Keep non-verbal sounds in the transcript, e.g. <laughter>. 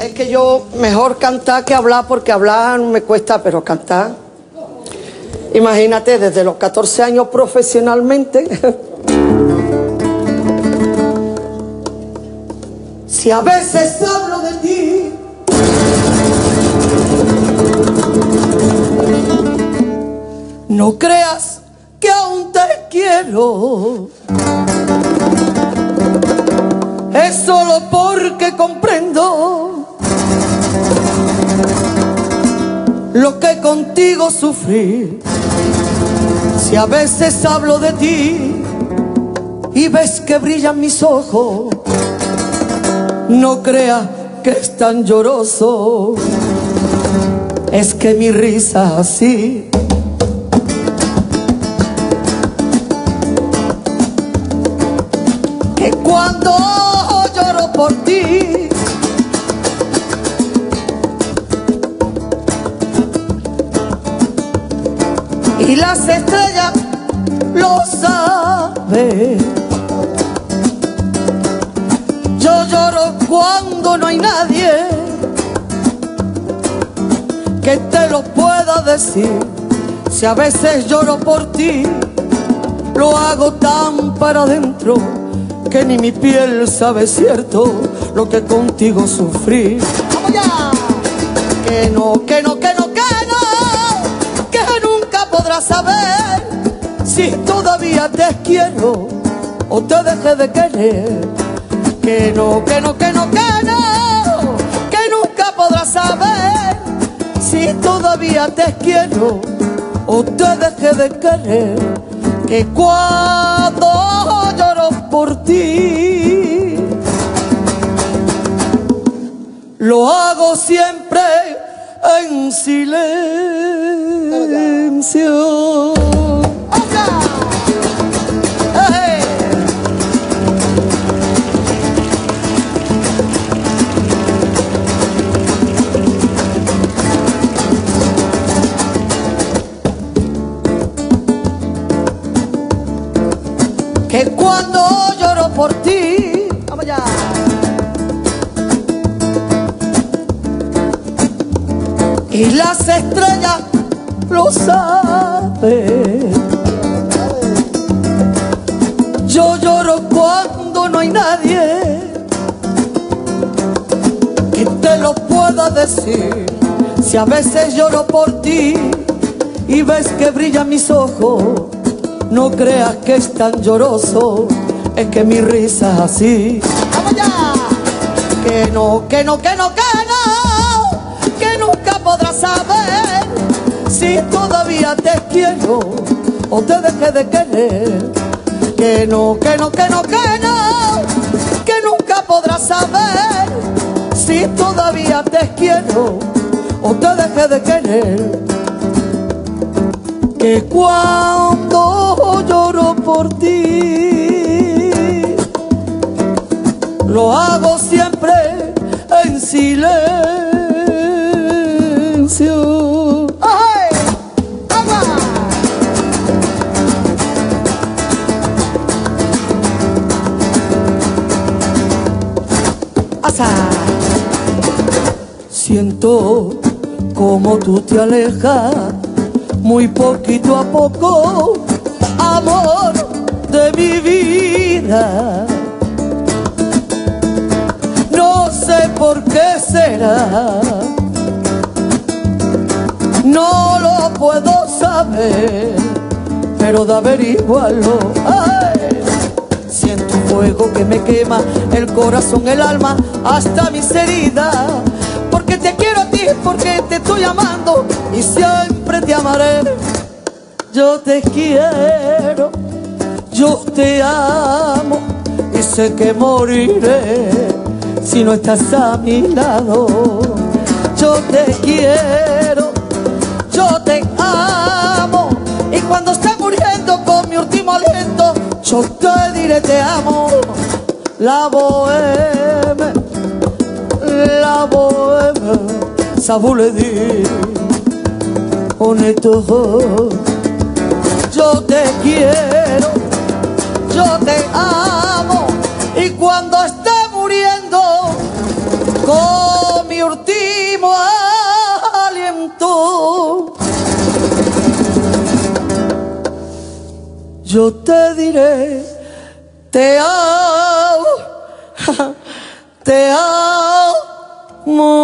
Es que yo mejor cantar que hablar porque hablar me cuesta, pero cantar. Imagínate, desde los 14 años profesionalmente. <laughs> si a veces hablo de ti. No creas que aún te quiero. Solo porque comprendo lo que contigo sufrí. Si a veces hablo de ti y ves que brillan mis ojos, no creas que es tan lloroso. Es que mi risa así y las estrellas lo saben. Yo lloro cuando no hay nadie que te lo pueda decir. Si a veces lloro por ti, lo hago tan para adentro que ni mi piel sabe cierto lo que contigo sufrí. ¡Vamos ya! Que no, que no, que no, podrás saber si todavía te quiero o te dejé de querer. Que no, que no, que no, que no, que nunca podrás saber si todavía te quiero o te dejé de querer. Que cuando lloro por ti, lo hago siempre en silencio. Que cuando lloro por ti, vamos allá. Y las estrellas lo saben. Yo lloro cuando no hay nadie que te lo pueda decir. Si a veces lloro por ti y ves que brillan mis ojos, no creas que es tan lloroso, es que mi risa es así. ¡Vamos ya! Que no, que no, que no, que no, que nunca podrás saber si todavía te quiero o te dejé de querer. Que no, que no, que no, que no, que nunca podrás saber si todavía te quiero o te dejé de querer. Que cuando lloro por ti, lo hago Siento como tú te alejas muy poquito a poco, amor de mi vida. No sé por qué será, no lo puedo saber, pero de averiguarlo. Ay, siento un fuego que me quema el corazón, el alma, hasta mis heridas. Porque te quiero a ti, porque te estoy amando y siempre te amaré. Yo te quiero, yo te amo y sé que moriré si no estás a mi lado. Yo te quiero, yo te amo y cuando esté muriendo con mi último aliento, yo te diré te amo. La boheme, la bohème, ça voulait dire on. Yo te quiero, yo te amo y cuando esté muriendo con mi último aliento, yo te diré te amo, <laughs> te amo. mu.